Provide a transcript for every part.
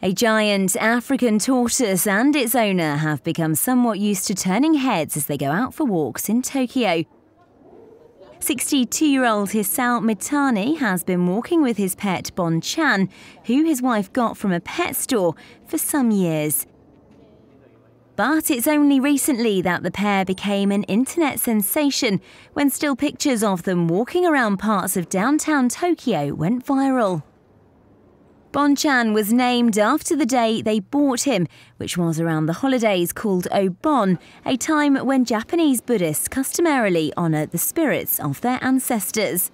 A giant African tortoise and its owner have become somewhat used to turning heads as they go out for walks in Tokyo. 62 year old Hisao Mitani has been walking with his pet Bon Chan, who his wife got from a pet store, for some years. But it's only recently that the pair became an internet sensation when still pictures of them walking around parts of downtown Tokyo went viral. Bon-chan was named after the day they bought him, which was around the holidays called Obon, a time when Japanese Buddhists customarily honour the spirits of their ancestors.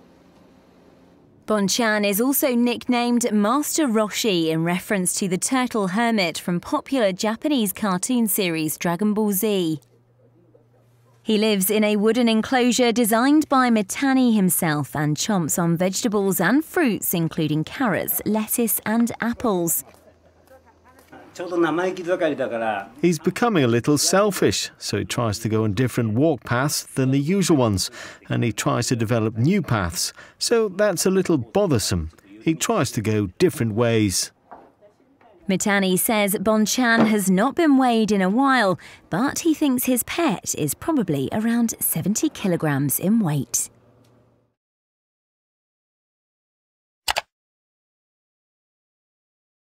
Bon-chan is also nicknamed Master Roshi in reference to the turtle hermit from popular Japanese cartoon series Dragon Ball Z. He lives in a wooden enclosure designed by Mitani himself and chomps on vegetables and fruits, including carrots, lettuce, and apples. He's becoming a little selfish, so he tries to go on different walk paths than the usual ones, and he tries to develop new paths, so that's a little bothersome. He tries to go different ways. Mitani says Bon-chan has not been weighed in a while, but he thinks his pet is probably around 70 kilograms in weight.